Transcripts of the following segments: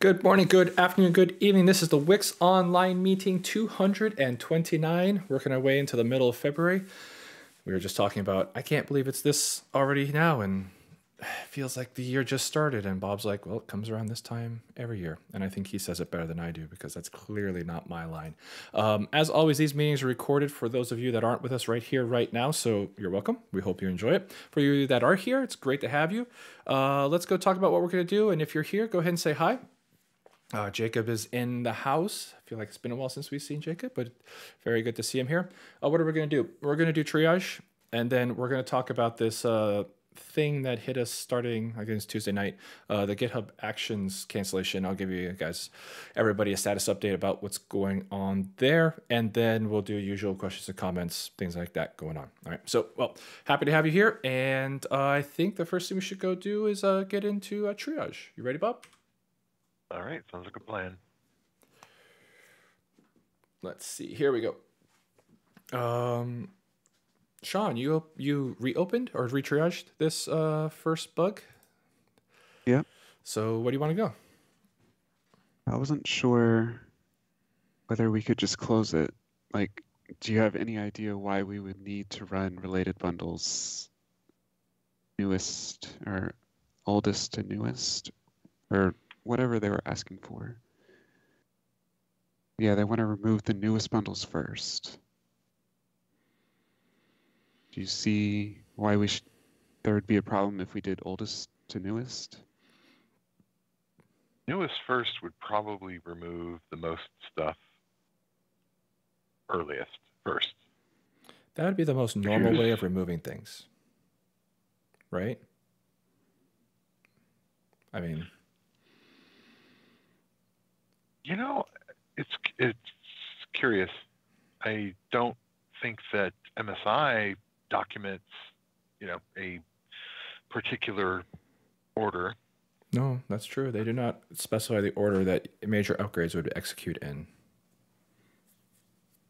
Good morning, good afternoon, good evening. This is the Wix Online Meeting 229, working our way into the middle of February. We were just talking about, I can't believe it's this already now, and it feels like the year just started. And Bob's like, well, it comes around this time every year. And I think he says it better than I do because that's clearly not my line. Um, as always, these meetings are recorded for those of you that aren't with us right here, right now. So you're welcome. We hope you enjoy it. For you that are here, it's great to have you. Uh, let's go talk about what we're going to do. And if you're here, go ahead and say hi. Uh, Jacob is in the house. I feel like it's been a while since we've seen Jacob, but very good to see him here. Uh, what are we going to do? We're going to do triage, and then we're going to talk about this uh, thing that hit us starting, I guess, Tuesday night, uh, the GitHub Actions cancellation. I'll give you guys, everybody, a status update about what's going on there, and then we'll do usual questions and comments, things like that going on. All right. So, well, happy to have you here, and uh, I think the first thing we should go do is uh, get into triage. You ready, Bob? All right, sounds like a plan. Let's see. Here we go. Um, Sean, you you reopened or retriaged this uh, first bug. Yeah. So where do you want to go? I wasn't sure whether we could just close it. Like, do you have any idea why we would need to run related bundles newest or oldest to newest or whatever they were asking for. Yeah, they want to remove the newest bundles first. Do you see why we should there would be a problem if we did oldest to newest? Newest first would probably remove the most stuff earliest first. That would be the most normal way of removing things. Right? I mean, you know, it's it's curious. I don't think that MSI documents, you know, a particular order. No, that's true. They do not specify the order that major upgrades would execute in.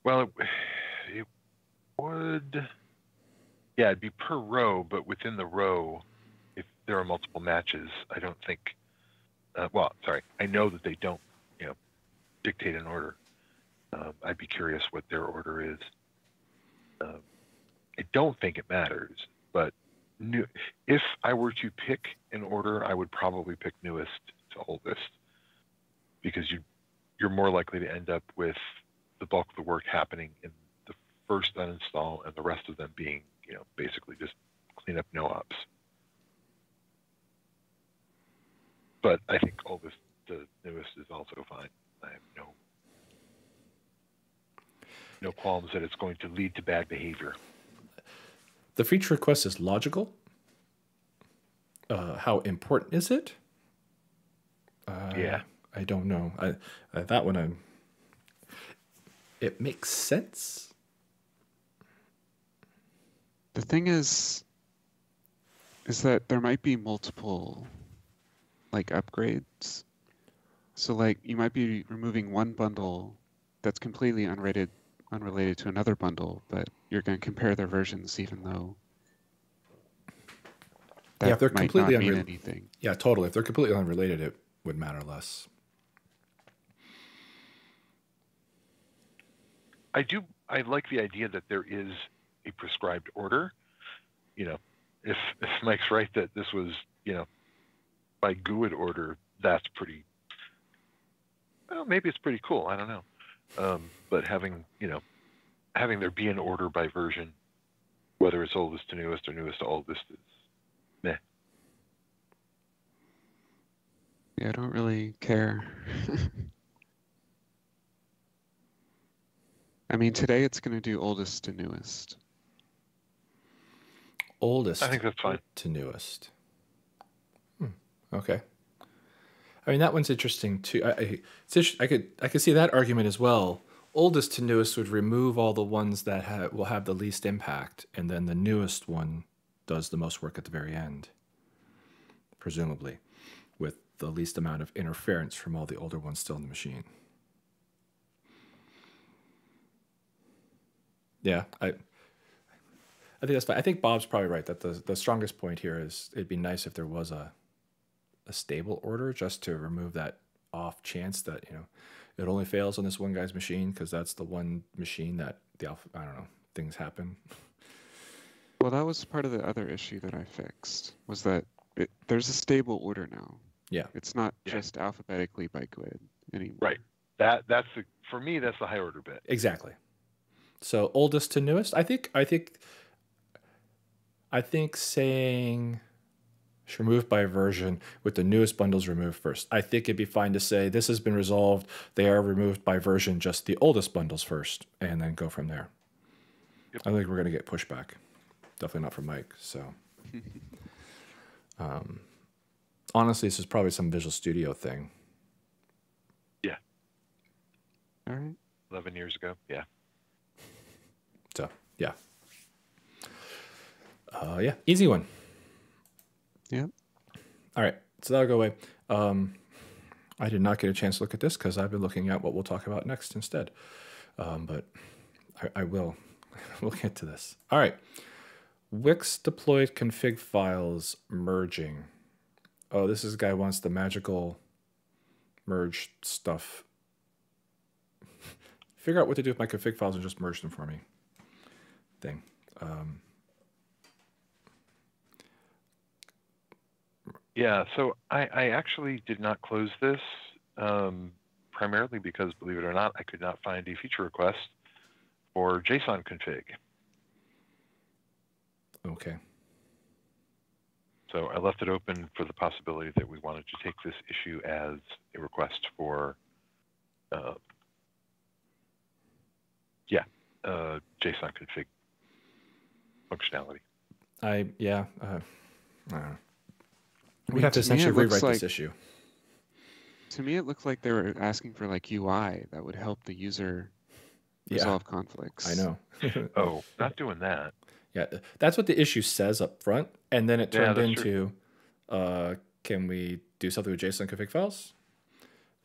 Well, it, it would. Yeah, it'd be per row, but within the row, if there are multiple matches, I don't think. Uh, well, sorry, I know that they don't, dictate an order. Um, I'd be curious what their order is. Um, I don't think it matters, but new, if I were to pick an order, I would probably pick newest to oldest because you you're more likely to end up with the bulk of the work happening in the first uninstall and the rest of them being, you know, basically just clean up no ops. But I think oldest to newest is also fine. I have no no qualms that it's going to lead to bad behavior. The feature request is logical. Uh, how important is it? Uh, yeah, I don't know. I, I that one I'm. It makes sense. The thing is, is that there might be multiple, like upgrades so like you might be removing one bundle that's completely unrated, unrelated to another bundle, but you're going to compare their versions even though yeah, if they're completely unrelated. anything. Yeah, totally. If they're completely unrelated, it would matter less. I do. I like the idea that there is a prescribed order. You know, if if Mike's right that this was you know by GUID order, that's pretty well, maybe it's pretty cool. I don't know. Um, but having, you know, having there be an order by version, whether it's oldest to newest or newest to oldest, is meh. Yeah, I don't really care. I mean, today it's going to do oldest to newest. Oldest. I think that's fine. To newest. Hmm. Okay. I mean, that one's interesting too. I, I, I could I could see that argument as well. Oldest to newest would remove all the ones that ha- will have the least impact, and then the newest one does the most work at the very end, presumably, with the least amount of interference from all the older ones still in the machine. Yeah, I I think that's fine. I think Bob's probably right that the the strongest point here is it'd be nice if there was a a stable order just to remove that off chance that you know it only fails on this one guy's machine because that's the one machine that the alpha. I don't know things happen. Well, that was part of the other issue that I fixed. Was that it, there's a stable order now. Yeah. It's not Yeah. just alphabetically by GUID anymore. Right. That that's the for me that's the high order bit. Exactly. So oldest to newest. I think. I think. I think saying should remove by version with the newest bundles removed first. I think it'd be fine to say this has been resolved. They are removed by version, just the oldest bundles first, and then go from there. Yep. I think we're gonna get pushback. Definitely not from Mike. So, um, honestly, this is probably some Visual Studio thing. Yeah. All right. Eleven years ago. Yeah. So yeah. Uh, yeah, easy one. Yep. All right, so that'll go away. Um, I did not get a chance to look at this because I've been looking at what we'll talk about next instead. Um, but I, I will. we'll get to this. All right. Wix deployed config files merging. Oh, this is guy wants the magical merge stuff. Figure out what to do with my config files and just merge them for me. Thing. Um, Yeah, so I, I actually did not close this um, primarily because, believe it or not, I could not find a feature request for JSON config. okay. So I left it open for the possibility that we wanted to take this issue as a request for, uh, yeah, uh, JSON config functionality. I yeah. Uh, I don't know. I We'd have to to me, it essentially looks rewrite this issue. To me, it looked like they were asking for like UI that would help the user Yeah, resolve conflicts. I know. Oh, not doing that. yeah, that's what the issue says up front, and then it turned that's into, uh, can we do something with JSON config files?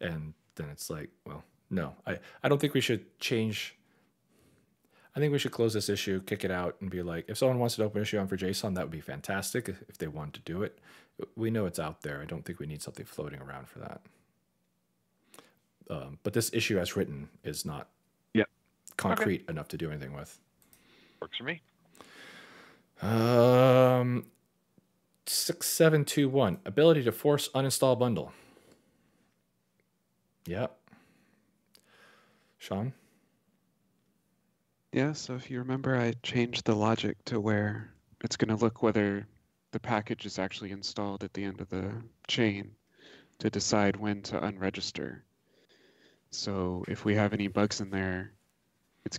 And then it's like, well, no, I I don't think we should change. I think we should close this issue, kick it out, and be like, if someone wants to open issue on for JSON, that would be fantastic if if they want to do it. We know it's out there. I don't think we need something floating around for that. Um, but this issue, as written, is not Yep. concrete enough to do anything with. Works for me. Um, six seven two one ability to force uninstall bundle. Yep. Sean. Yeah, so if you remember, I changed the logic to where it's going to look whether the package is actually installed at the end of the chain to decide when to unregister. So if we have any bugs in there, it's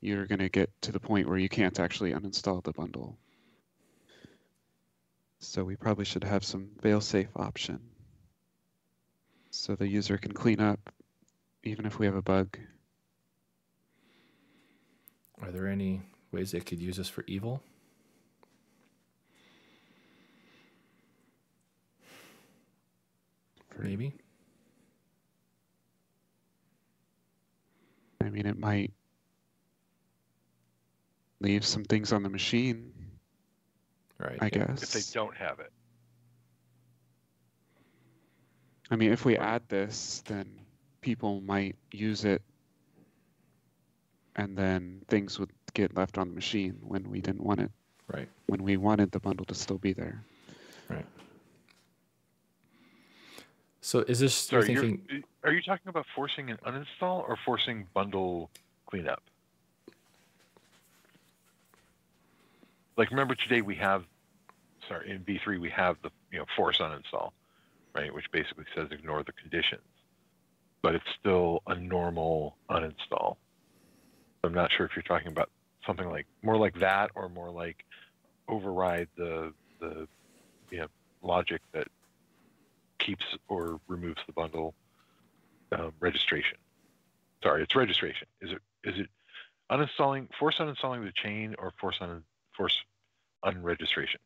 you're going to get to the point where you can't actually uninstall the bundle. So we probably should have some fail-safe option so the user can clean up even if we have a bug. Are there any ways they could use this for evil? For- Maybe. I mean, it might leave some things on the machine, Right. I guess. If they don't have it. I mean, if we add this, then people might use it, and then things would get left on the machine when we didn't want it, Right. when we wanted the bundle to still be there. Right. So is this you're Sorry, you're, are you talking about forcing an uninstall or forcing bundle cleanup? Like, remember today we have, sorry, in V3 we have the you know force uninstall, right, which basically says ignore the conditions, but it's still a normal uninstall. I'm not sure if you're talking about something like more like that or more like override the the you know logic that keeps or removes the bundle um, registration. Sorry, it's registration. Is it is it uninstalling force uninstalling the chain or force un force unregistration?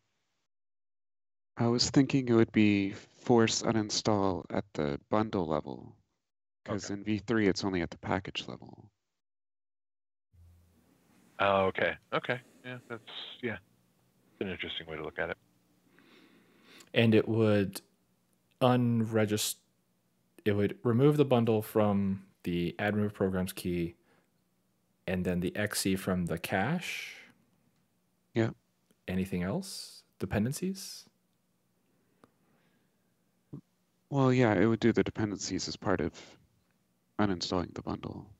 I was thinking it would be force uninstall at the bundle level, because Okay. in V3 it's only at the package level. Oh, okay, okay, yeah, that's yeah, an interesting way to look at it. and it would unregister it would remove the bundle from the add remove programs key, and then the XC from the cache. Yeah. Anything else? Dependencies? Well, yeah, it would do the dependencies as part of uninstalling the bundle.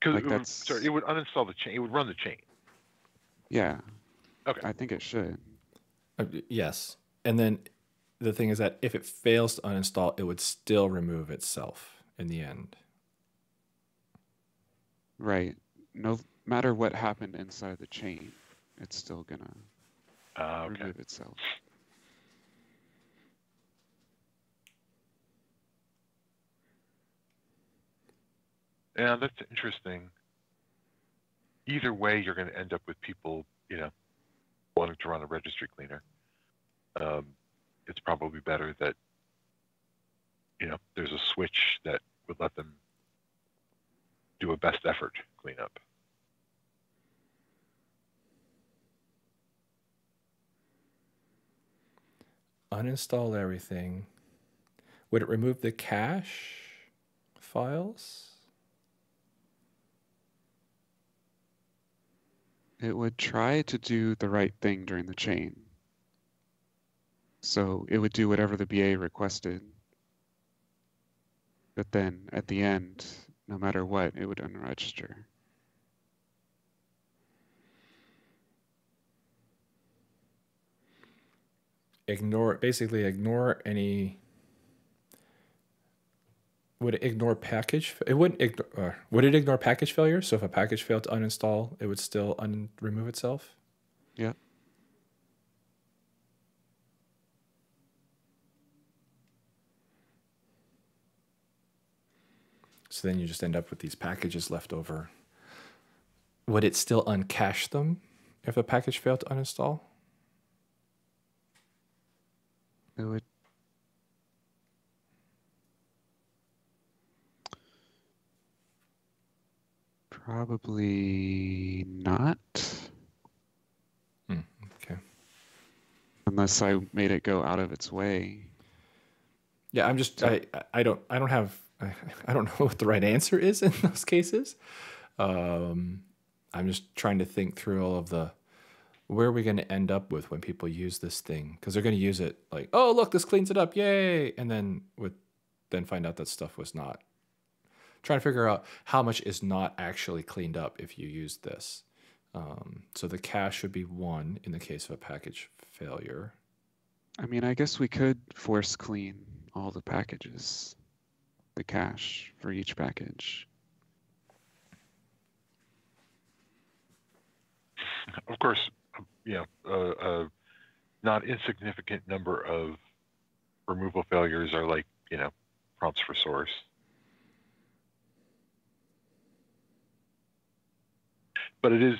Because Like it, would, that's- sorry, it would uninstall the chain. It would run the chain. Yeah. Okay. I think it should. Uh, yes. And then the thing is that if it fails to uninstall, it would still remove itself in the end. Right. No matter what happened inside the chain, it's still gonna Uh, okay. remove itself. Yeah, that's interesting. Either way, you're going to end up with people, you know, wanting to run a registry cleaner. Um, it's probably better that, you know, there's a switch that would let them do a best effort cleanup. Uninstall everything. Would it remove the cache files? It would try to do the right thing during the chain. So it would do whatever the BA requested. But then at the end, no matter what, it would unregister. Ignore basically ignore any. Would it ignore package? It wouldn't ignore. Uh, would it ignore package failure? So if a package failed to uninstall, it would still un- remove itself. Yeah. So then you just end up with these packages left over. Would it still uncache them if a package failed to uninstall? It would. Probably not, Okay. unless I made it go out of its way. Yeah, I'm just I I- I don't I don't have I, I don't know what the right answer is in those cases. Um, I'm just trying to think through all of the where are we going to end up with when people use this thing because they're going to use it like oh look this cleans it up yay and then with then find out that stuff was not trying to figure out how much is not actually cleaned up if you use this. Um, so the cache should be one in the case of a package failure. I mean, I guess we could force clean all the packages, the cache for each package. Of course, uh, you know, a, a not insignificant number of removal failures are like, you know, prompts for source. But it is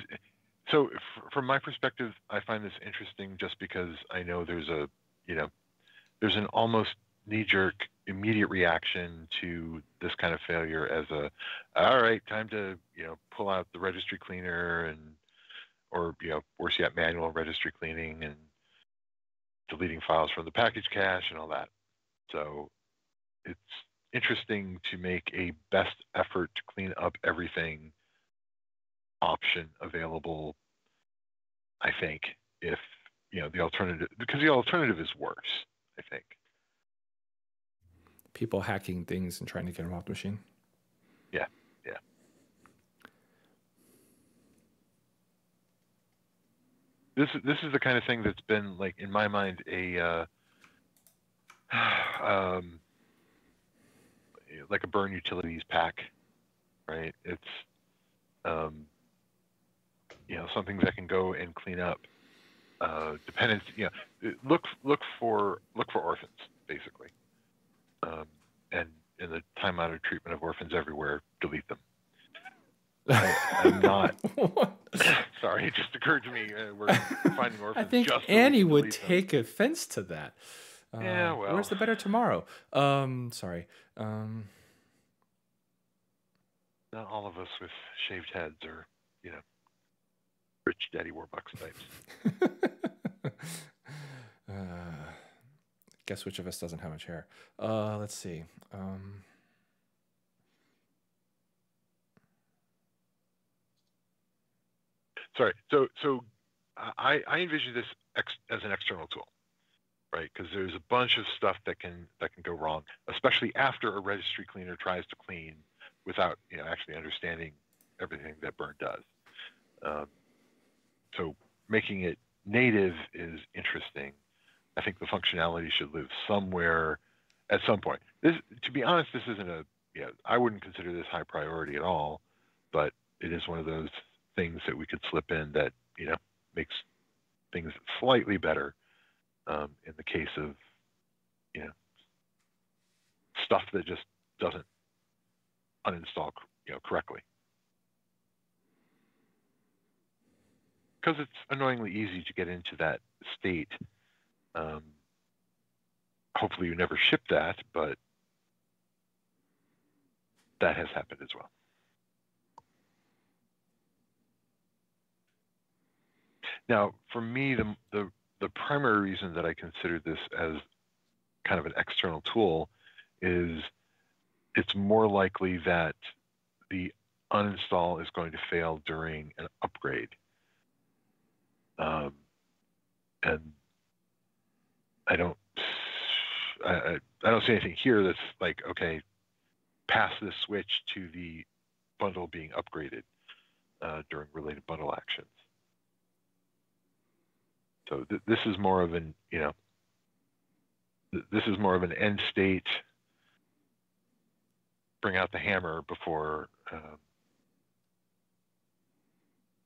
so f- from my perspective, I find this interesting just because I know there's a, you know, there's an almost knee-jerk immediate reaction to this kind of failure as a, all right, time to, you know, pull out the registry cleaner and or you know worse yet manual registry cleaning and deleting files from the package cache and all that. So it's interesting to make a best effort to clean up everything option available i think if you know the alternative because the alternative is worse i think People hacking things and trying to get them off the machine. Yeah, yeah. this this is the kind of thing that's been like in my mind a uh, um, like a burn utilities pack, right? It's um, you know some things that can go and clean up uh, dependence. You know, look look for look for orphans basically, um, and in the time honored treatment of orphans everywhere, delete them. I, I'm not. Sorry, it just occurred to me. Uh, we're finding orphans. I think just Annie would them. take offense to that. Uh, Yeah, Where's the better tomorrow? Um, sorry. Um, Not all of us with shaved heads are, you know, rich daddy warbucks types. uh, Guess which of us doesn't have much hair? Uh, let's see. Um, Sorry. So so I I envision this ex, as an external tool, right? Because there's a bunch of stuff that can that can go wrong, especially after a registry cleaner tries to clean without you know actually understanding everything that burn does. Um, so making it native is interesting. I think the functionality should live somewhere at some point. This, to be honest, this isn't a yeah. I wouldn't consider this high priority at all, but it is one of those things that we could slip in that you know makes things slightly better um, in the case of you know stuff that just doesn't uninstall you know correctly because it's annoyingly easy to get into that state um, hopefully you never ship that but that has happened as well Now, for me, the, the, the primary reason that I consider this as kind of an external tool is it's more likely that the uninstall is going to fail during an upgrade. Um, and I don't, I, I don't see anything here that's like, okay, pass this switch to the bundle being upgraded uh, during related bundle actions. So th- this is more of an, you know, th- this is more of an end state. Bring out the hammer before uh,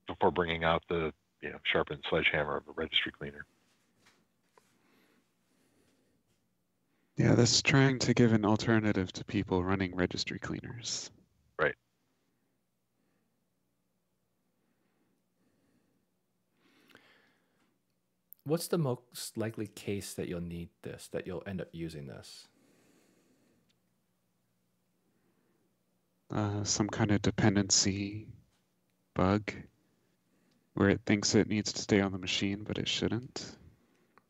before bringing out the you know sharpened sledgehammer of a registry cleaner. Yeah, this is trying to give an alternative to people running registry cleaners. Right. what's the most likely case that you'll need this, that you'll end up using this? Uh, some kind of dependency bug where it thinks it needs to stay on the machine, but it shouldn't.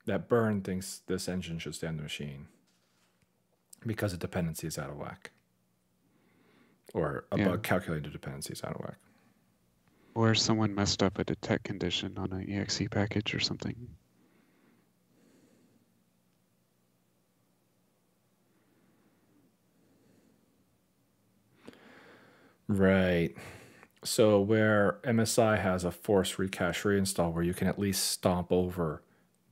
That burn thinks this engine should stay on the machine because the dependency is out of whack. Or a Yeah. bug calculated dependency is out of whack. Or someone messed up a detect condition on an exe package or something. Right. So where MSI has a force recache reinstall where you can at least stomp over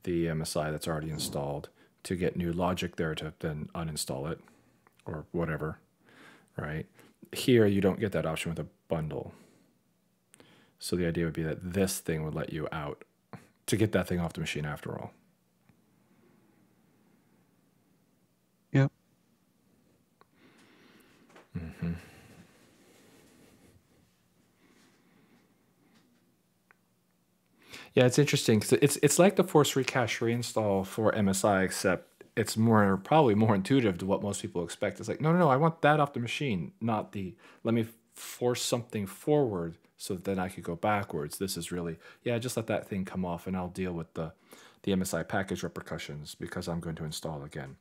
the MSI that's already installed to get new logic there to then uninstall it or whatever, right? Here you don't get that option with a bundle. So the idea would be that this thing would let you out to get that thing off the machine after all. Yep. Mm-hmm. Yeah, it's interesting because it's it's like the force recache reinstall for MSI, except it's more probably more intuitive to what most people expect. It's like, no, no, no, I want that off the machine, not the let me force something forward so that then I could go backwards. This is really yeah, just let that thing come off and I'll deal with the the MSI package repercussions because I'm going to install again.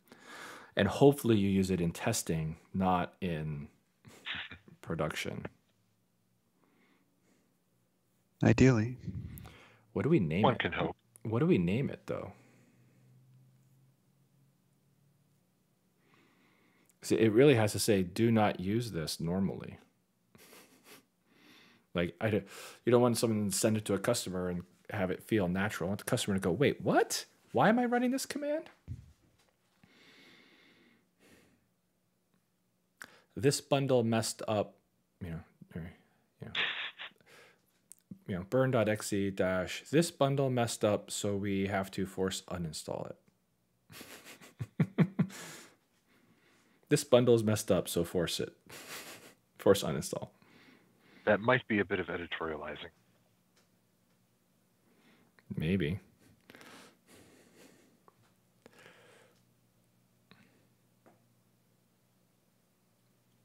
And hopefully you use it in testing, not in production. Ideally. What do we name One it? can hope. What do we name it though? See, it really has to say, "Do not use this normally." like, I, don't- you don't want someone to send it to a customer and have it feel natural. I want the customer to go, "Wait, what? Why am I running this command?" This bundle messed up, you know, or, you know, you know, burn.exe dash this bundle messed up, so we have to force uninstall it. this bundle is messed up, so force it. force uninstall. That might be a bit of editorializing. Maybe.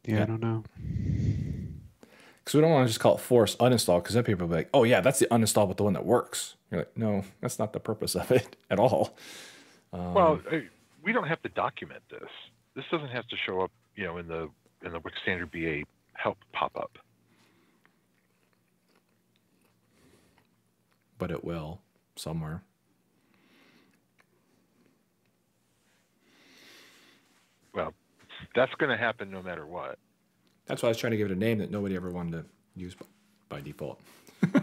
Yeah, Yeah. I don't know. Because we don't want to just call it force uninstall, because then people will be like, oh, yeah, that's the uninstall, but the one that works. You're like, no, that's not the purpose of it at all. Um, Well, we don't have to document this. This doesn't have to show up, you know, in the in the Wix Standard BA help pop up. But it will somewhere. Well, that's going to happen no matter what. That's why I was trying to give it a name that nobody ever wanted to use by, default.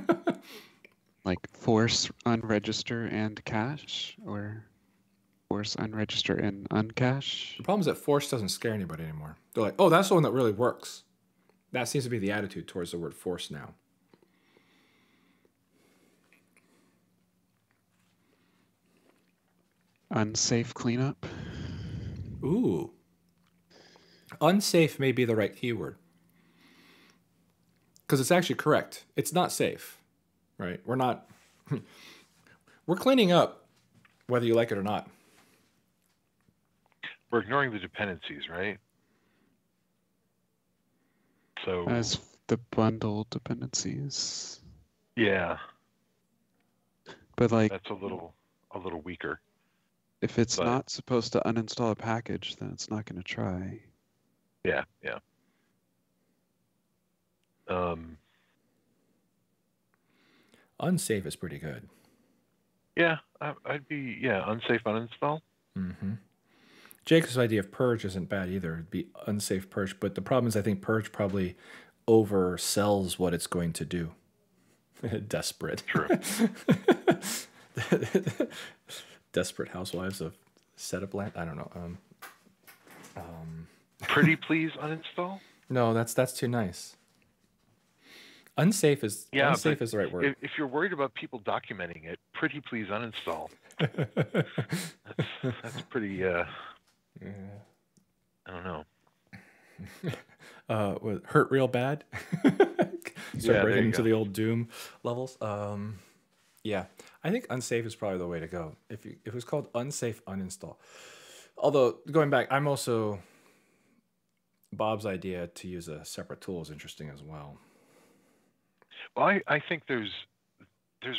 Like force unregister and cache, or force unregister and uncache. The problem is that force doesn't scare anybody anymore. They're like, oh, that's the one that really works. That seems to be the attitude towards the word force now. Unsafe cleanup. Ooh. Unsafe may be the right keyword. Because it's actually correct. It's not safe, right? We're not. we're cleaning up, whether you like it or not. We're ignoring the dependencies, right? So as the bundle dependencies. yeah, But like, that's a little a little weaker. if it's but- not supposed to uninstall a package, then it's not going to try. Yeah, yeah. Um, Unsafe is pretty good. yeah, I, I'd be yeah unsafe uninstall. Mm-hmm. Jacob's idea of purge isn't bad either. It'd be unsafe purge, but the problem is I think purge probably oversells what it's going to do. Desperate. True. Desperate housewives of setup land. I don't know. Um, um, Pretty please uninstall. no, that's that's too nice. Unsafe is Yeah, unsafe is the right word. If, if you're worried about people documenting it, pretty please uninstall. That's that's pretty. Uh, I don't know. uh, what, hurt real bad. Start Yeah, breaking into go. the old Doom levels. Um, yeah, I think unsafe is probably the way to go. If you, if it was called unsafe uninstall. Although going back, I'm also Bob's idea to use a separate tool is interesting as well. Well, I, I think there's there's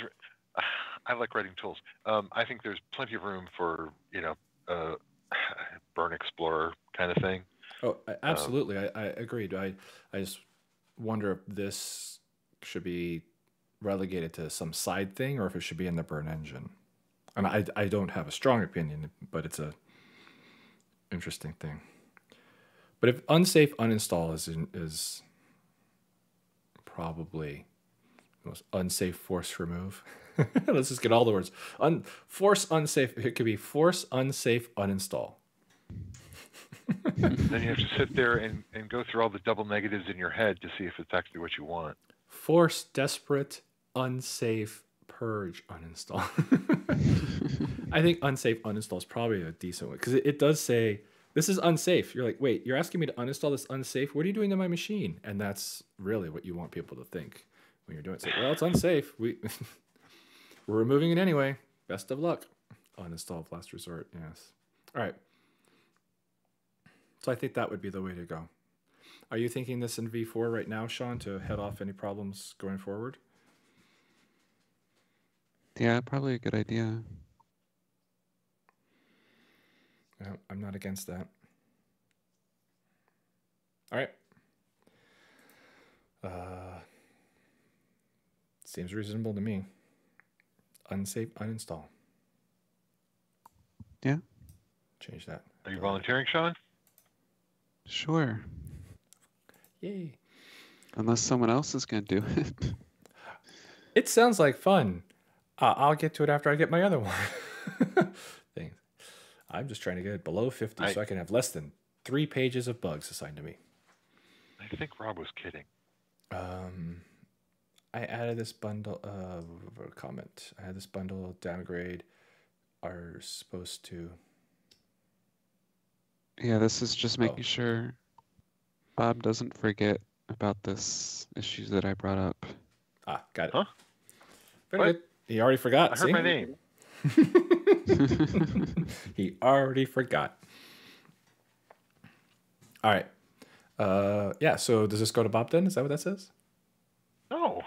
I like writing tools. Um, I think there's plenty of room for you know uh, burn explorer kind of thing. Oh, I, absolutely. I, I agreed. I, I just wonder if this should be relegated to some side thing or if it should be in the burn engine. And I, I don't have a strong opinion, but it's a interesting thing. But if unsafe uninstall is in, is probably the most unsafe force remove. Let's just get all the words. Un, force unsafe. It could be force unsafe uninstall. then you have to sit there and, and go through all the double negatives in your head to see if it's actually what you want. Force desperate unsafe purge uninstall. I think unsafe uninstall is probably a decent one because it, it does say this is unsafe. You're like, wait, you're asking me to uninstall this unsafe? What are you doing to my machine? And that's really what you want people to think when you're doing it. Say, well, it's unsafe. We we're removing it anyway. Best of luck. Uninstall of last resort. Yes. All right. So I think that would be the way to go. Are you thinking this in V4 right now, Sean, to head off any problems going forward? Yeah, probably a good idea. Yeah, I'm not against that. All right. Uh, seems reasonable to me. Unsafe uninstall. Yeah. Change that. Are you volunteering, Sean? Sure. Yay. Unless someone else is going to do it. It sounds like fun. Uh, I'll get to it after I get my other one. Things. I'm just trying to get it below 50 I- so I can have less than three pages of bugs assigned to me. I think Rob was kidding. Um, I added this bundle uh comment. I had this bundle downgrade are supposed to yeah, this is just making Oh. sure Bob doesn't forget about this issue that I brought up. ah got it. Huh? Very What? good. He already forgot. I heard see? my name. he already forgot. All right. Uh, yeah. So does this go to Bob then? Is that what that says? No.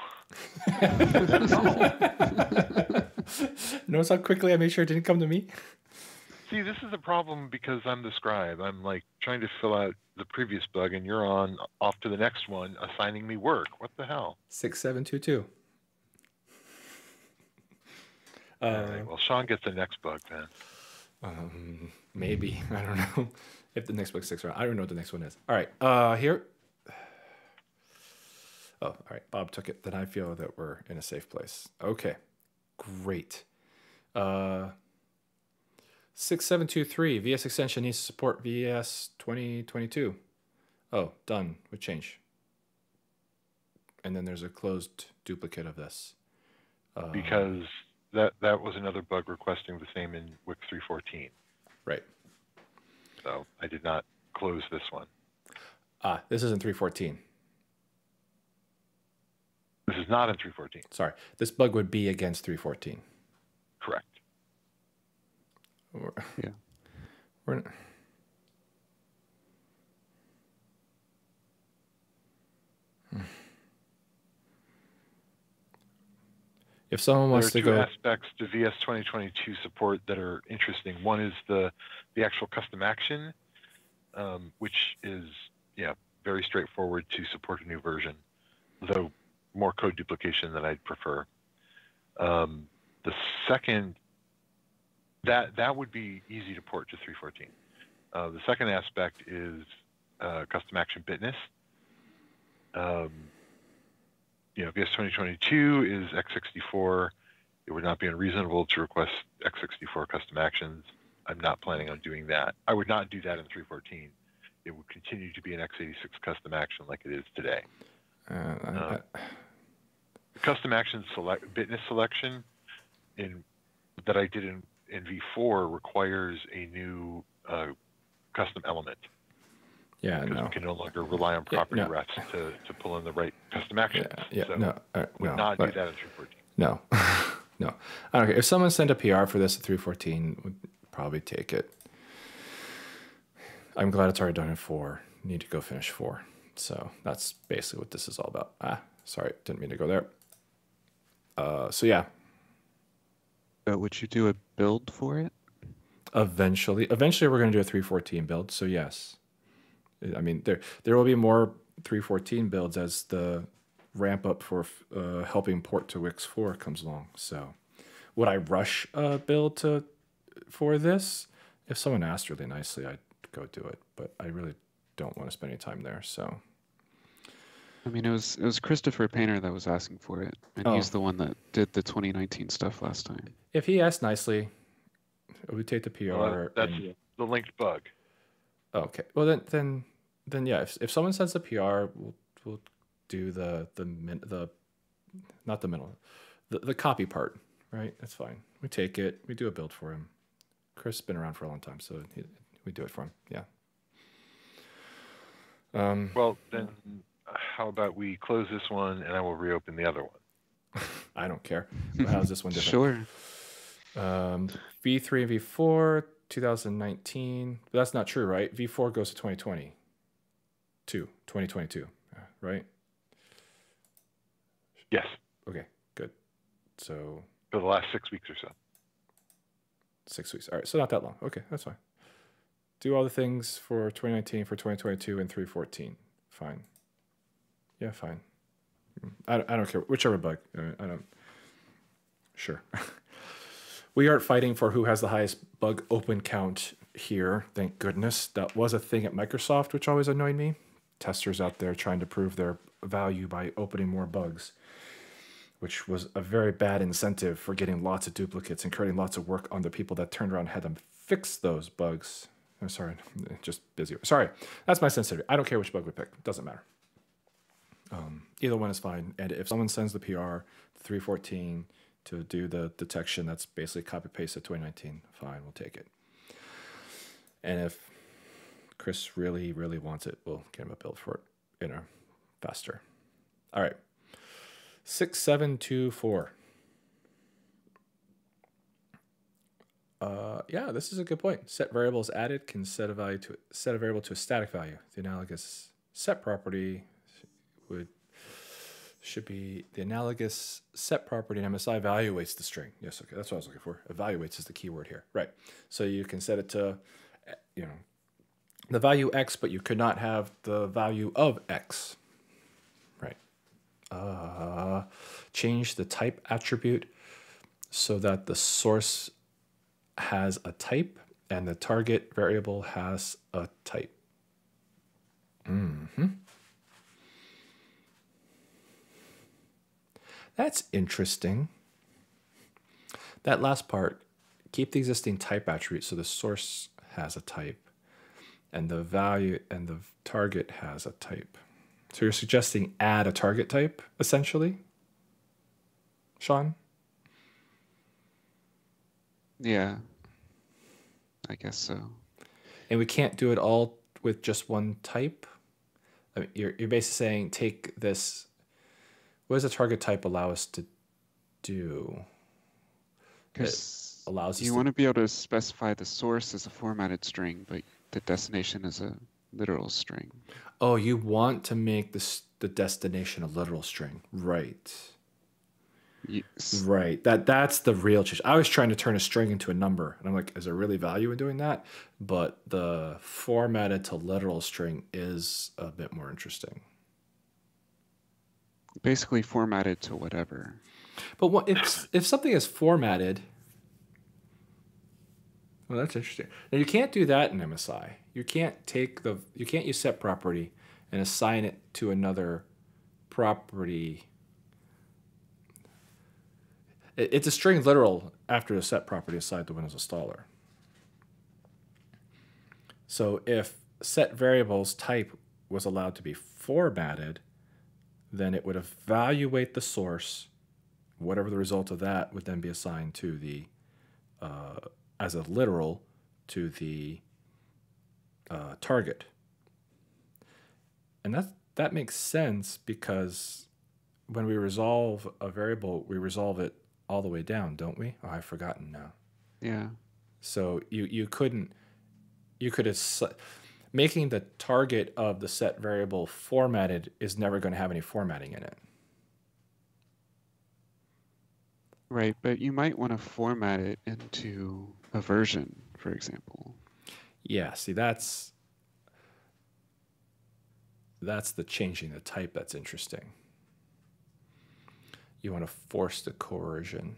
Notice how quickly I made sure it didn't come to me. See, this is a problem because I'm the scribe. I'm like trying to fill out the previous bug, and you're on off to the next one, assigning me work. What the hell? Six seven two two. All Uh, right, well, Sean gets the next bug then. um, maybe I don't know if the next book sticks around. I don't know what the next one is. All right, uh, here. Oh, all right. Bob took it. Then I feel that we're in a safe place. Okay, great. Uh, six seven two three VS extension needs to support VS twenty twenty two. Oh, done with change. And then there's a closed duplicate of this. Uh, because that that was another bug requesting the same in Wix 314. right. So I did not close this one. Ah, this isn't 314. This is not in 314. Sorry. This bug would be against 314. Correct. We're, Yeah. We're, if someone There wants are to two go, aspects to VS 2022 support that are interesting. One is the the actual custom action, um, which is yeah very straightforward to support a new version, though more code duplication than I'd prefer. Um, the second that that would be easy to port to 314. Uh, the second aspect is uh, custom action bitness. Um, you know, VS 2022 is x64. It would not be unreasonable to request x64 custom actions. I'm not planning on doing that. I would not do that in 314. It would continue to be an x86 custom action like it is today. uh, Uh, I- custom action select bitness selection in that I did in, in V4 requires a new uh, custom element yeah, because no, we can no longer rely on Yeah, property no. refs to, to pull in the right custom action. yeah, yeah, so no, uh, would no, not do that in 314. no, no. I don't care. If someone sent a PR for this at 314, would probably take it. I'm glad it's already done in four. Need to go finish four. So that's basically what this is all about. Ah, sorry, didn't mean to go there. Uh, so yeah, But would you do a build for it? eventually, eventually we're going to do a 314 build. So yes, I mean there there will be more 314 builds as the ramp up for uh, helping port to Wix 4 comes along. So would I rush a build to for this? If someone asked really nicely, I'd go do it. But I really don't want to spend any time there. So I mean, it was it was Christopher Painter that was asking for it, and Oh. he's the one that did the 2019 stuff last time. if he asked nicely, we take the PR. Well, that's and- the linked bug. Okay. Well then, then, then yeah. If, if someone sends a PR, we'll we'll do the the min, the not the middle, the the copy part. Right. That's fine. We take it. We do a build for him. Chris has been around for a long time, so he, we do it for him. Yeah. Um. Well, then how about we close this one and I will reopen the other one? I don't care. How's this one different? Sure. Um, V3 and V4, 2019. But that's not true, right? V4 goes to 2020. Two, 2022, uh, right? Yes, Okay, good. So for the last six weeks or so. six weeks. All right, so not that long. Okay, that's fine. Do all the things for 2019, for 2022, and 314. Fine. Yeah, fine. Mm, I, I don't care. Whichever bug. I don't. Sure. we aren't fighting for who has the highest bug open count here. Thank goodness. That was a thing at Microsoft, which always annoyed me. Testers out there trying to prove their value by opening more bugs which was a very bad incentive for getting lots of duplicates and creating lots of work on the people that turned around and had them fix those bugs. I'm sorry, just busy. Sorry, that's my sensitivity. I don't care which bug we pick. Doesn't matter. Um, either one is fine. And if someone sends the PR 314 to do the detection, that's basically copy paste of 2019. Fine, we'll take it. And if Chris really, really wants it, we'll get him a build for it in a faster. All right. 6724. Uh, yeah, this is a good point. Set variables added can set a value to set a variable to a static value. The analogous set property would should be the analogous set property in MSI evaluates the string. Yes, okay, that's what I was looking for. Evaluates is the keyword here. Right. So you can set it to, you know, the value x, but you could not have the value of x. Right. Uh, change the type attribute so that the source has a type and the target variable has a type. Mm-hmm. That's interesting. That last part, keep the existing type attribute so the source has a type and the value and the target has a type. So you're suggesting add a target type essentially? Sean? Yeah. I guess so. And we can't do it all with just one type? I mean, you're, you're basically saying take this. What does the target type allow us to do? Because allows you want to be able to specify the source as a formatted string, but the destination is a literal string. Oh, you want to make this the destination a literal string, right? Yes. Right. That that's the real change. I was trying to turn a string into a number, and I'm like, is there really value in doing that? But the formatted to literal string is a bit more interesting. Basically formatted to whatever. But what if if something is formatted? Well, that's interesting. Now you can't do that in MSI. You can't take the you can't use set property and assign it to another property. It- It's a string literal after the set property assigned to Windows installer. So if set variables type was allowed to be formatted, then it would evaluate the source whatever the result of that would then be assigned to the uh, as a literal to the uh, target. And that that makes sense because when we resolve a variable we resolve it all the way down don't we? Oh i've forgotten now. Yeah. so you you couldn't you could ass- making the target of the set variable formatted is never going to have any formatting in it Right, but you might want to format it into a version, for example. Yeah, see that's that's the changing the type that's interesting. You want to force the coercion.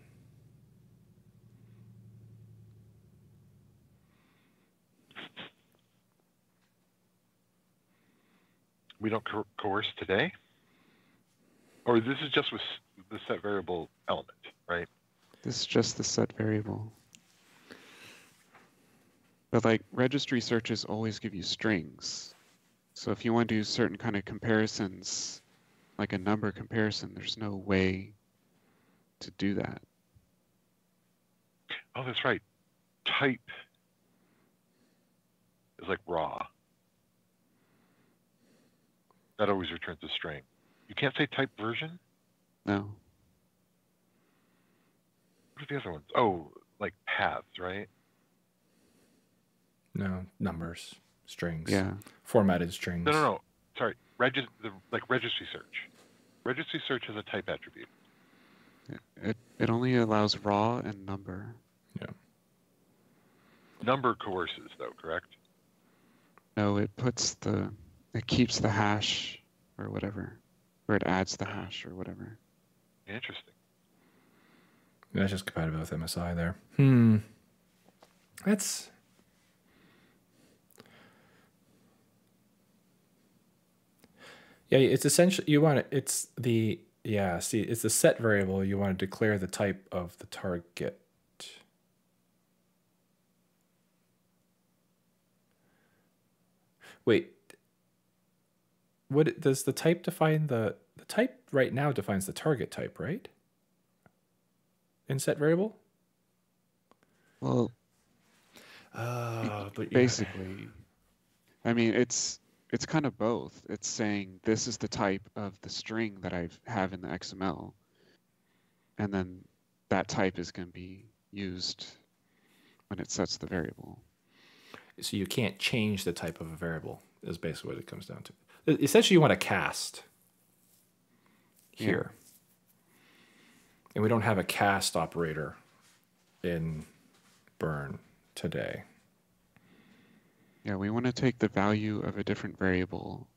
We don't co- coerce today? Or this is just with the set variable element, right? This is just the set variable. But like registry searches always give you strings. So if you want to do certain kind of comparisons, like a number comparison, there's no way to do that. Oh, that's right. Type is like raw. That always returns a string. You can't say type version? No. What are the other ones? Oh, like paths, right? No, numbers, strings. Yeah. Formatted strings. No, no, no. Sorry. Regis- the, like registry search. Registry search has a type attribute. It it only allows raw and number. Yeah. Number coerces, though, correct? No, it puts the it keeps the hash or whatever. Or it adds the hash or whatever. Interesting. That's just compatible with MSI there. Hmm. That's Yeah, it's essentially you want to it's the yeah, see, it's the set variable you want to declare the type of the target. Wait. What does the type define the the type right now defines the target type, right? In set variable? Well, Oh, but basically i mean it's it's kind of both it's saying this is the type of the string that i have in the xml and then that type is going to be used when it sets the variable So you can't change the type of a variable. Is basically what it comes down to. Essentially, you want to cast. here. And we don't have a cast operator in burn today. Yeah, we want to take the value of a different variable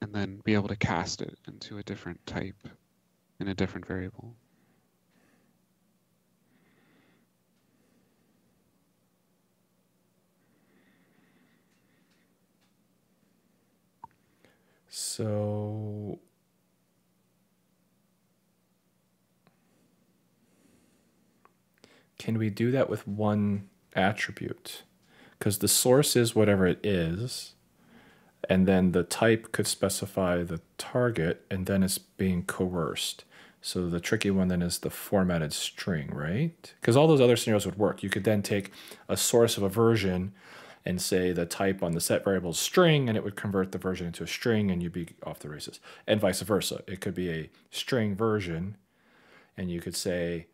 and then be able to cast it into a different type in a different variable. So can we do that with one attribute? Because the source is whatever it is, and then the type could specify the target, and then it's being coerced. So the tricky one then is the formatted string, right? Because all those other scenarios would work. You could then take a source of a version and say the type on the set variable is string, and it would convert the version into a string, and you'd be off the races. And vice versa. It could be a string version, and you could say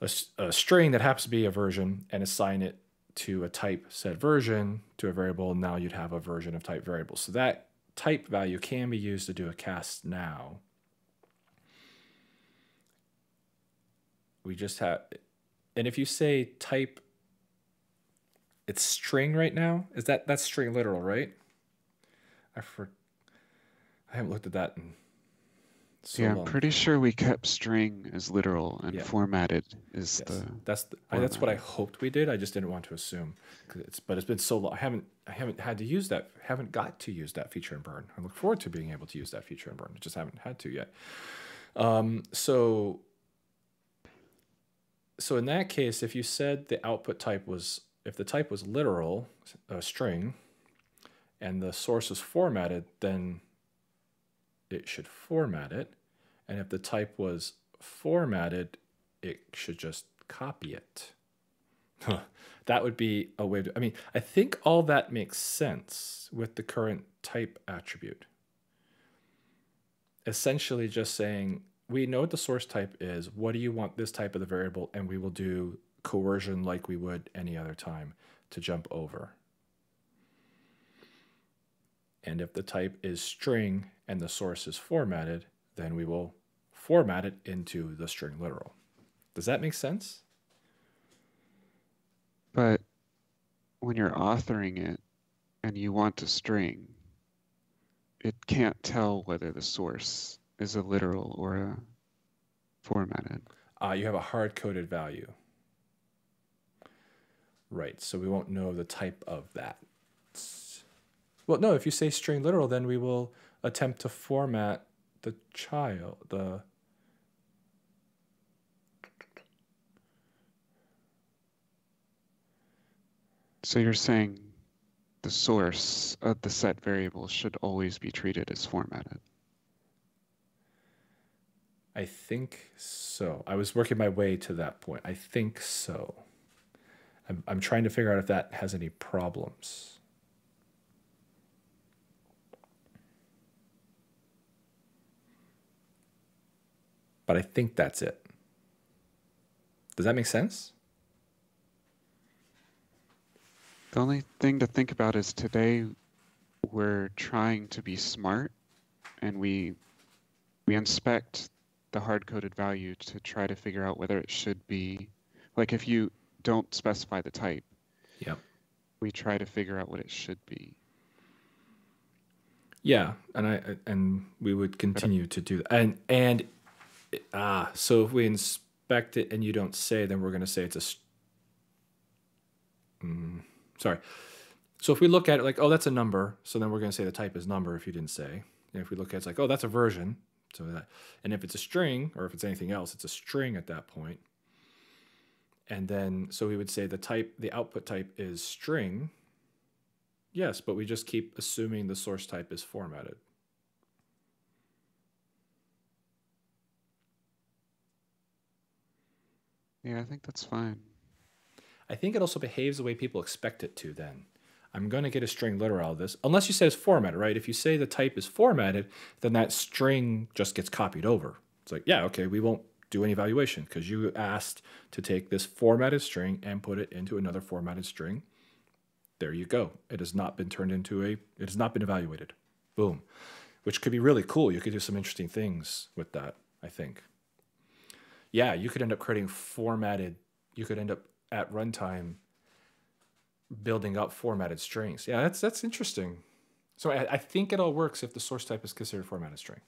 a, a string that happens to be a version and assign it to a type set version to a variable. Now you'd have a version of type variable. So that type value can be used to do a cast now. We just have, and if you say type it's string right now. Is that that's string literal, right? I for I haven't looked at that in so yeah, I'm pretty sure we kept string as literal and yeah. formatted is yes. the. That's the, I, that's what I hoped we did. I just didn't want to assume, it's but it's been so long. I haven't I haven't had to use that. Haven't got to use that feature in Burn. I look forward to being able to use that feature in Burn. I just haven't had to yet. Um, so. So in that case, if you said the output type was if the type was literal, a string, and the source is formatted, then it should format it. And if the type was formatted, it should just copy it. that would be a way to, I mean, I think all that makes sense with the current type attribute. Essentially just saying, we know what the source type is. What do you want this type of the variable? And we will do coercion like we would any other time to jump over. And if the type is string and the source is formatted, then we will format it into the string literal. Does that make sense? But when you're authoring it and you want a string, it can't tell whether the source is a literal or a formatted. Uh, you have a hard coded value. Right, so we won't know the type of that. Well, no, if you say string literal, then we will attempt to format the child, the So you're saying the source of the set variable should always be treated as formatted? I think so. I was working my way to that point. I think so. I'm, I'm trying to figure out if that has any problems. But I think that's it. Does that make sense? The only thing to think about is today we're trying to be smart and we we inspect the hard-coded value to try to figure out whether it should be like if you don't specify the type. Yep. We try to figure out what it should be. Yeah, and I and we would continue to do that. And and ah, so if we inspect it and you don't say, then we're going to say it's a. Mm, sorry. So if we look at it like, oh, that's a number, so then we're going to say the type is number if you didn't say. And if we look at it, it's like, oh, that's a version. So that, and if it's a string or if it's anything else, it's a string at that point. And then, so we would say the type, the output type is string. Yes, but we just keep assuming the source type is formatted. Yeah, I think that's fine. I think it also behaves the way people expect it to then. I'm going to get a string literal out of this, unless you say it's formatted, right? If you say the type is formatted, then that string just gets copied over. It's like, yeah, okay, we won't do any evaluation because you asked to take this formatted string and put it into another formatted string. There you go. It has not been turned into a, it has not been evaluated. Boom. which could be really cool. You could do some interesting things with that, I think. Yeah, you could end up creating formatted, you could end up at runtime building up formatted strings. Yeah, that's that's interesting. So I, I think it all works if the source type is considered formatted string.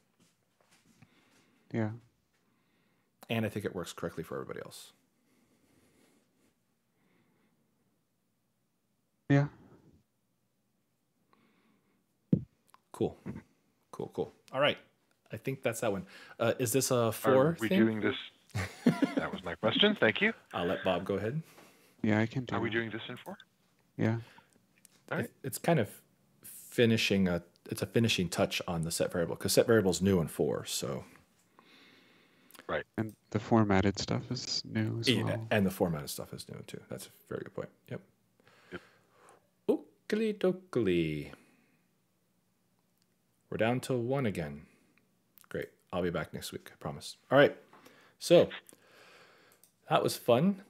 Yeah. And I think it works correctly for everybody else. Yeah. Cool. Cool, cool. All right. I think that's that one. Uh, is this a four? Are four we thing? doing this? that was my question. Thank you. I'll let Bob go ahead. Yeah, I can do Are we doing this in four? Yeah. All right. It's kind of finishing a it's a finishing touch on the set variable because set variable is new in four. So And the formatted stuff is new as Yeah, well. and the formatted stuff is new too. That's a very good point. Yep. Yep. Oakley dokley. We're down to one again. Great. I'll be back next week, I promise. All right. So that was fun.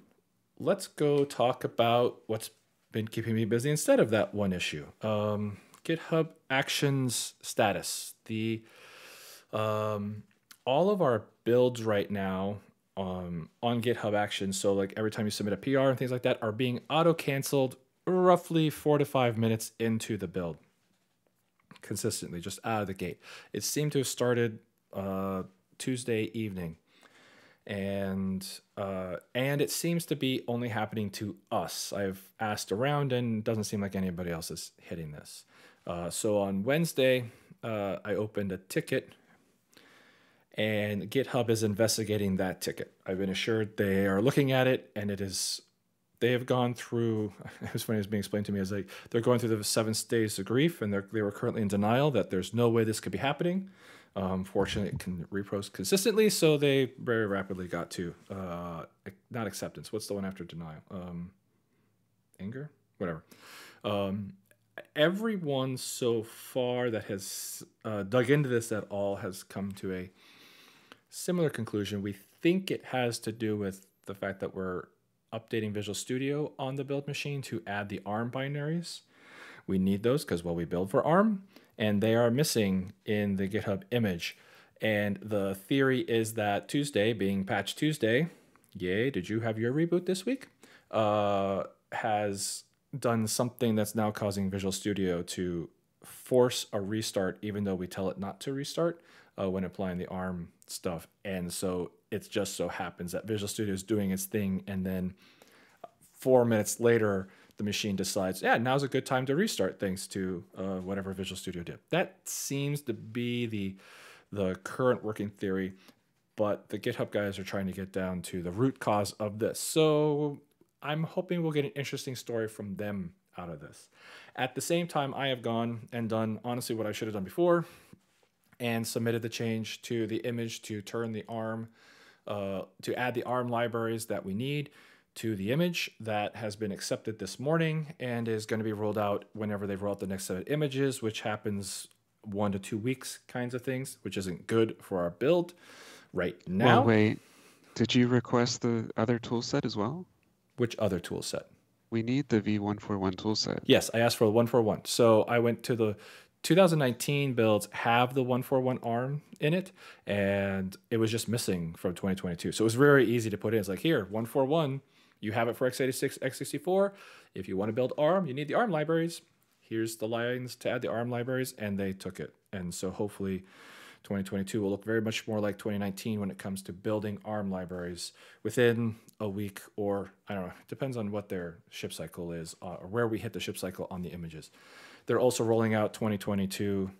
Let's go talk about what's been keeping me busy instead of that one issue. Um, GitHub Actions status. The um, all of our builds right now um, on GitHub Actions, so like every time you submit a PR and things like that, are being auto canceled roughly four to five minutes into the build consistently, just out of the gate. It seemed to have started uh, Tuesday evening, and uh, and it seems to be only happening to us. I've asked around, and doesn't seem like anybody else is hitting this. Uh, so on Wednesday, uh, I opened a ticket and GitHub is investigating that ticket. I've been assured they are looking at it, and it is. They have gone through. It was funny. It was being explained to me as like they're going through the seven stages of grief, and they're they were currently in denial that there's no way this could be happening. Um, fortunately, it can repost consistently, so they very rapidly got to uh, not acceptance. What's the one after denial? Um, anger, whatever. Um, everyone so far that has uh, dug into this at all has come to a similar conclusion. We think it has to do with the fact that we're updating Visual Studio on the build machine to add the ARM binaries. We need those because, well, we build for ARM and they are missing in the GitHub image. And the theory is that Tuesday, being Patch Tuesday, yay, did you have your reboot this week? Uh, has done something that's now causing Visual Studio to force a restart, even though we tell it not to restart uh, when applying the ARM stuff. And so it just so happens that Visual Studio is doing its thing, and then four minutes later, the machine decides, yeah, now's a good time to restart thanks to uh, whatever Visual Studio did. That seems to be the the current working theory, but the GitHub guys are trying to get down to the root cause of this. So I'm hoping we'll get an interesting story from them out of this. At the same time, I have gone and done honestly what I should have done before and submitted the change to the image to turn the ARM, uh, to add the ARM libraries that we need to the image that has been accepted this morning and is going to be rolled out whenever they roll out the next set of images, which happens one to two weeks kinds of things, which isn't good for our build right now. Well, wait. Did you request the other tool set as well? Which other tool set? We need the V141 tool set. Yes, I asked for the 141. So I went to the 2019 builds have the 141 ARM in it, and it was just missing from 2022. So it was very easy to put in. It's like, here, 141, you have it for x86, x64. If you want to build ARM, you need the ARM libraries. Here's the lines to add the ARM libraries, and they took it. And so hopefully 2022 will look very much more like 2019 when it comes to building ARM libraries within a week or I don't know, depends on what their ship cycle is uh, or where we hit the ship cycle on the images. They're also rolling out 2022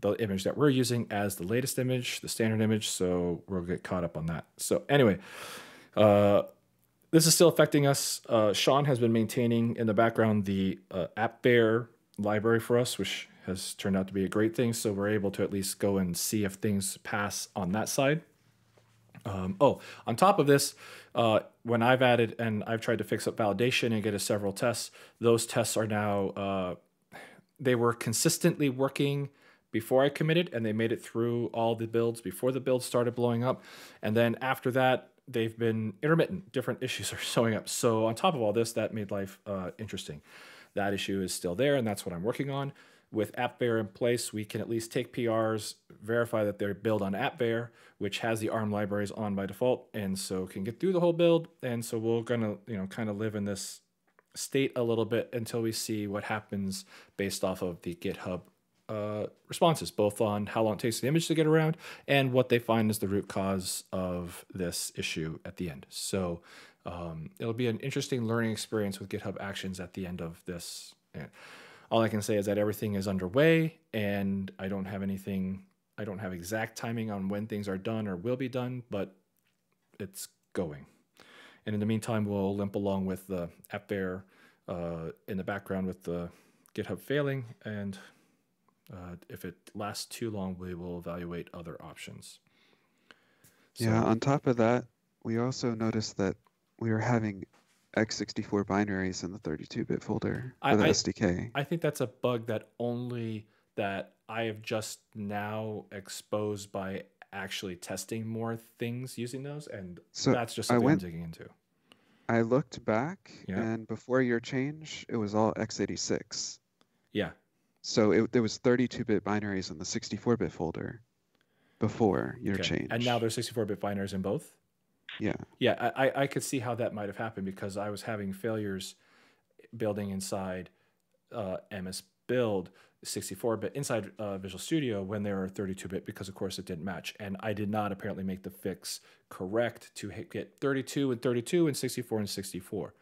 the image that we're using as the latest image, the standard image, so we'll get caught up on that. So anyway, uh, this is still affecting us. Uh, Sean has been maintaining in the background the uh, AppVeyor library for us, which has turned out to be a great thing. So we're able to at least go and see if things pass on that side. Um, oh, on top of this, uh, when I've added and I've tried to fix up validation and get us several tests, those tests are now uh, they were consistently working before I committed, and they made it through all the builds before the build started blowing up, and then after that, they've been intermittent. Different issues are showing up. So on top of all this, that made life uh, interesting. That issue is still there, and that's what I'm working on. with AppVeyor in place, we can at least take PRs, verify that they're built on AppVeyor, which has the ARM libraries on by default, and so can get through the whole build. And so we're gonna, you know, kind of live in this state a little bit until we see what happens based off of the GitHub uh, responses, both on how long it takes the image to get around and what they find is the root cause of this issue at the end. So um, it'll be an interesting learning experience with GitHub Actions at the end of this. All I can say is that everything is underway, and I don't have anything. I don't have exact timing on when things are done or will be done, but it's going. And in the meantime, we'll limp along with the AppVeyor uh, in the background with the GitHub failing. And uh, if it lasts too long, we will evaluate other options. So, yeah, on top of that, we also noticed that we are having x64 binaries in the 32-bit folder for I, the I, SDK. I think that's a bug that only that I have just now exposed by actually testing more things using those, and so that's just something I went, I'm digging into. I looked back, yeah. and before your change, it was all x86. Yeah. So it, there was 32-bit binaries in the 64-bit folder before your okay. change, and now there's 64-bit binaries in both. Yeah. Yeah, I, I could see how that might have happened because I was having failures building inside uh, MS Build 64 bit inside uh, Visual Studio when they were 32 bit because, of course, it didn't match. And I did not apparently make the fix correct to hit, get 32 and 32 and 64 and 64.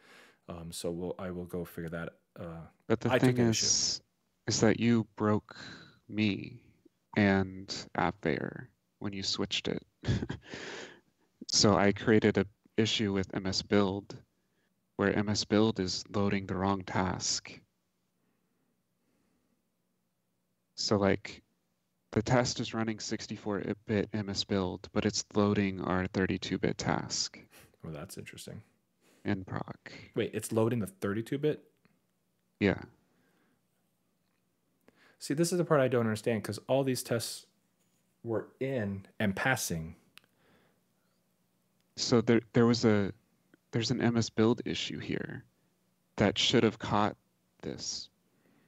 Um, so we'll, I will go figure that. Uh, but the I thing is, is that you broke me and AppVeyor when you switched it. So I created a issue with MS Build where MS Build is loading the wrong task. So like the test is running 64-bit MS Build, but it's loading our 32-bit task. Well, that's interesting. In proc. Wait, it's loading the 32-bit? Yeah. See, this is the part I don't understand because all these tests were in and passing so there there was a there's an MS build issue here that should have caught this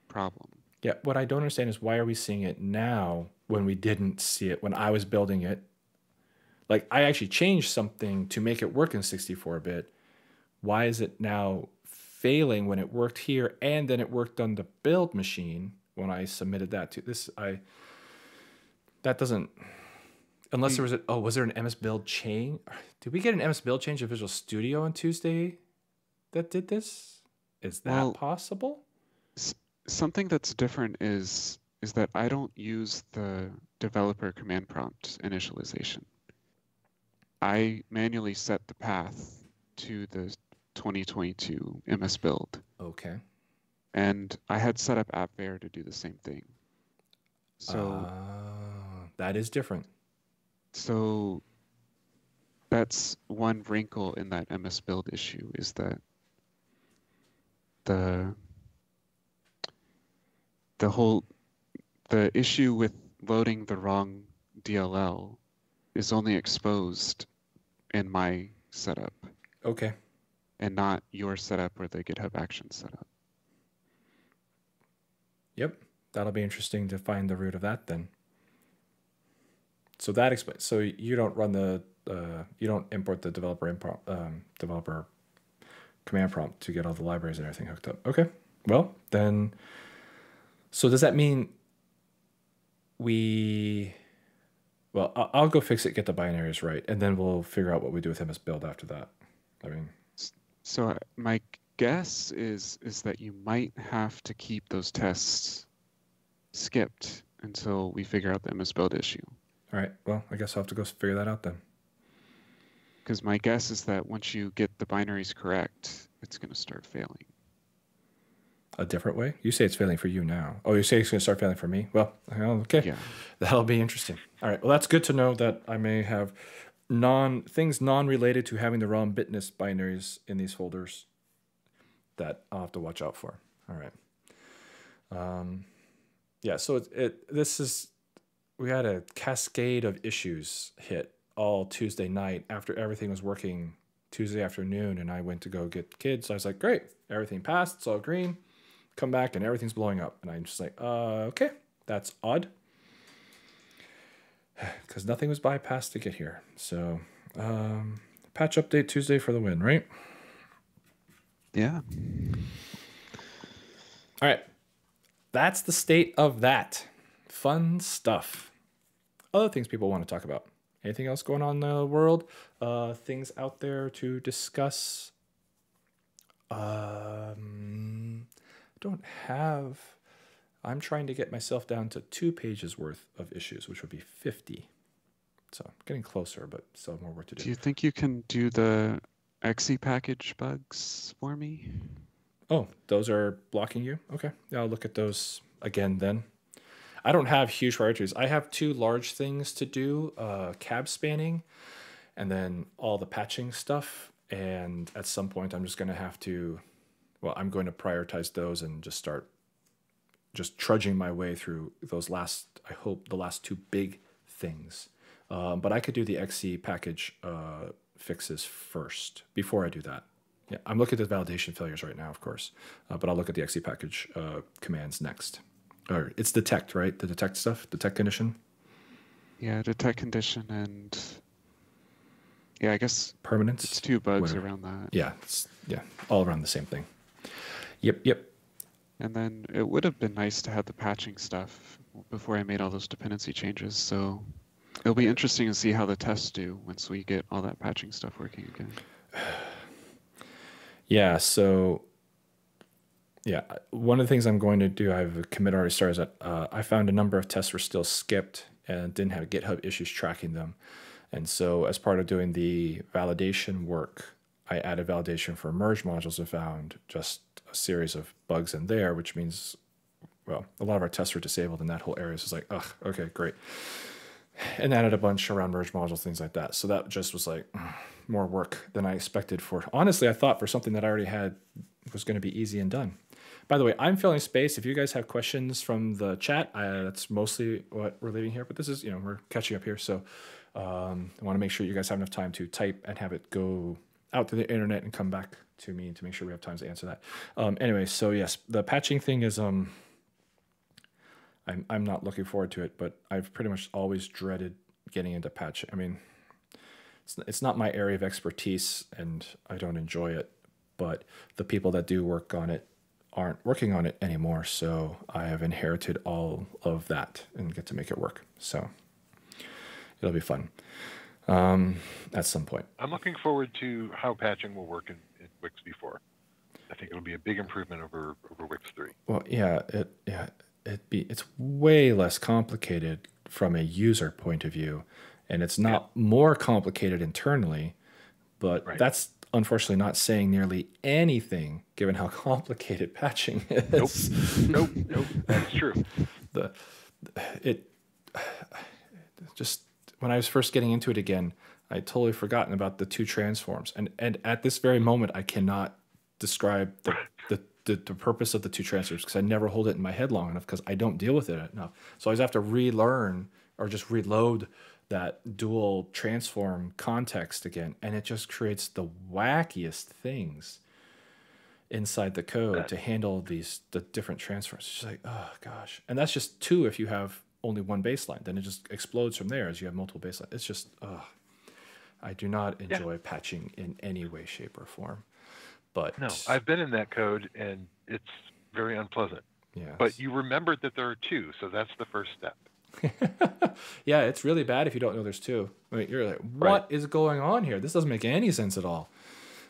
problem. Yeah, what I don't understand is why are we seeing it now when we didn't see it when I was building it? Like I actually changed something to make it work in 64-bit. Why is it now failing when it worked here and then it worked on the build machine when I submitted that to this I that doesn't Unless hmm. there was a oh, was there an MS Build change? Did we get an MS Build change of Visual Studio on Tuesday that did this? Is that well, possible? Something that's different is is that I don't use the developer command prompt initialization. I manually set the path to the 2022 MS Build. Okay. And I had set up AppVeyor to do the same thing. So uh, that is different. So that's one wrinkle in that MS Build issue is that the the whole the issue with loading the wrong DLL is only exposed in my setup. Okay. And not your setup or the GitHub Actions setup. Yep. That'll be interesting to find the root of that then so that explains. So you don't run the uh, you don't import the developer import um, developer command prompt to get all the libraries and everything hooked up. Okay. Well then, so does that mean we? Well, I'll go fix it, get the binaries right, and then we'll figure out what we do with MS Build after that. I mean, so uh, my guess is is that you might have to keep those tests skipped until we figure out the MS Build issue. All right. Well, I guess I'll have to go figure that out then. Because my guess is that once you get the binaries correct, it's going to start failing. A different way? You say it's failing for you now. Oh, you say it's going to start failing for me? Well, okay. Yeah. That'll be interesting. All right. Well, that's good to know that I may have non things non-related to having the wrong bitness binaries in these folders that I'll have to watch out for. All right. Um, yeah. So it, it this is we had a cascade of issues hit all Tuesday night after everything was working Tuesday afternoon, and I went to go get kids. I was like, great, everything passed, it's all green. Come back and everything's blowing up. And I'm just like, uh, okay, that's odd. Because nothing was bypassed to get here. So, um, patch update Tuesday for the win, right? Yeah. All right. That's the state of that. Fun stuff. Other things people want to talk about. Anything else going on in the world? Uh, things out there to discuss? Um, don't have. I'm trying to get myself down to two pages worth of issues, which would be 50. So getting closer, but still more work to do. Do you think you can do the exe package bugs for me? Oh, those are blocking you? Okay. Yeah, I'll look at those again then. I don't have huge priorities. I have two large things to do uh, cab spanning and then all the patching stuff. And at some point, I'm just going to have to, well, I'm going to prioritize those and just start just trudging my way through those last, I hope, the last two big things. Um, but I could do the exe package uh, fixes first before I do that. Yeah, I'm looking at the validation failures right now, of course, uh, but I'll look at the exe package uh, commands next. Or it's detect, right? The detect stuff, detect condition, Yeah, detect condition and yeah, I guess permanence. it's two bugs Whatever. around that. Yeah, it's, yeah, all around the same thing. Yep, yep. And then it would have been nice to have the patching stuff before I made all those dependency changes. So it'll be interesting to see how the tests do once we get all that patching stuff working again. Yeah, so yeah, one of the things I'm going to do, I have a commit already started. Is that uh, I found a number of tests were still skipped and didn't have GitHub issues tracking them, and so as part of doing the validation work, I added validation for merge modules and found just a series of bugs in there, which means, well, a lot of our tests were disabled in that whole area. So it's like, ugh, okay, great. And added a bunch around merge modules, things like that. So that just was like more work than I expected for. Honestly, I thought for something that I already had was going to be easy and done. By the way, I'm filling space. If you guys have questions from the chat, uh, that's mostly what we're leaving here. But this is, you know, we're catching up here. So um, I want to make sure you guys have enough time to type and have it go out to the internet and come back to me to make sure we have time to answer that. Um, anyway, so yes, the patching thing is um, I'm I'm not looking forward to it, but I've pretty much always dreaded getting into patching. I mean, it's it's not my area of expertise, and I don't enjoy it. But the people that do work on it aren't working on it anymore, so I have inherited all of that and get to make it work. So it'll be fun um, at some point. I'm looking forward to how patching will work in, Wix before. I think it'll be a big improvement over over Wix three. Well, yeah, it yeah, it be it's way less complicated from a user point of view, and it's not more complicated internally, but Right. that's unfortunately not saying nearly anything given how complicated patching is. Nope, nope, that's true. the it just when I was first getting into it again, I totally forgotten about the two transforms, and and at this very moment, I cannot describe the the, the, the purpose of the two transforms because I never hold it in my head long enough because I don't deal with it enough. So I always have to relearn or just reload that dual transform context again, and it just creates the wackiest things inside the code to handle these the different transforms. It's just like, oh gosh. And that's just two if you have only one baseline. Then it just explodes from there as you have multiple baselines. It's just oh I do not enjoy patching in any way, shape, or form. But No, I've been in that code and it's very unpleasant. yeah. But you remembered that there are two, so that's the first step. yeah, it's really bad if you don't know there's two. I mean, you're like, what is going on here? This doesn't make any sense at all.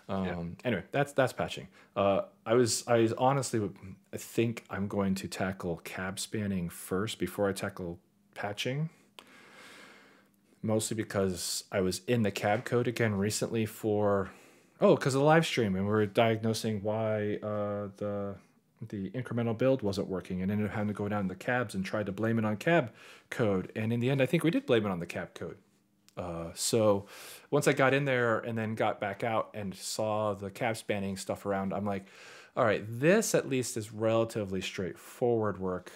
Um, Anyway, that's that's patching. Uh, I was I was honestly would- I think I'm going to tackle cab spanning first before I tackle patching. Mostly because I was in the cab code again recently for oh because of the live stream and we were diagnosing why uh, the the incremental build wasn't working and ended up having to go down to the cabs and tried to blame it on cab code and in the end I think we did blame it on the cab code. Uh, so once I got in there and then got back out and saw the cab spanning stuff around, I'm like, all right, this at least is relatively straightforward work.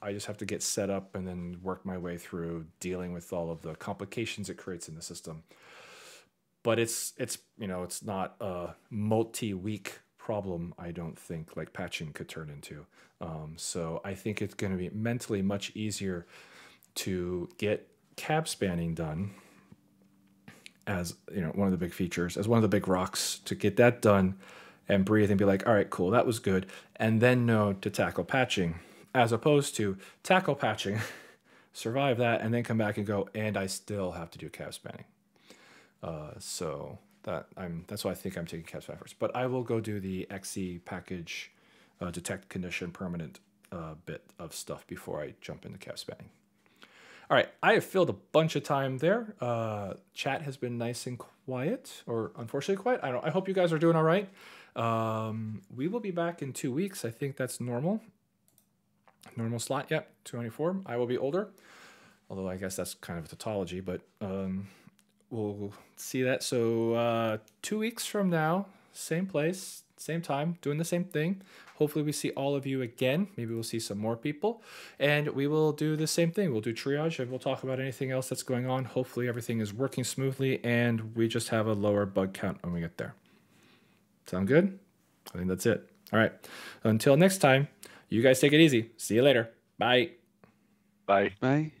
I just have to get set up and then work my way through dealing with all of the complications it creates in the system. But it's it's you know it's not a multi-week problem I don't think like patching could turn into. Um, so I think it's going to be mentally much easier to get cab spanning done as you know one of the big features as one of the big rocks to get that done and breathe and be like all right cool that was good and then know to tackle patching as opposed to tackle patching survive that and then come back and go and i still have to do cab spanning uh, so that i'm that's why i think i'm taking cab spanning first but i will go do the exe package uh, detect condition permanent uh, bit of stuff before i jump into cab spanning all right, I have filled a bunch of time there. Uh, chat has been nice and quiet, or unfortunately quiet. I don't. I hope you guys are doing all right. Um, we will be back in two weeks. I think that's normal. Normal slot. Yep, 294. I will be older, although I guess that's kind of a tautology, but um, we'll see that. So uh, two weeks from now, same place, same time, doing the same thing. Hopefully, we see all of you again. Maybe we'll see some more people. And we will do the same thing. We'll do triage and we'll talk about anything else that's going on. Hopefully, everything is working smoothly and we just have a lower bug count when we get there. Sound good? I think that's it. All right. Until next time, you guys take it easy. See you later. Bye. Bye. Bye.